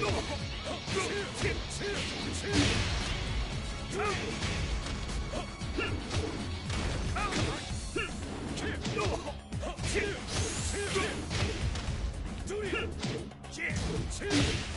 呦呦切切切切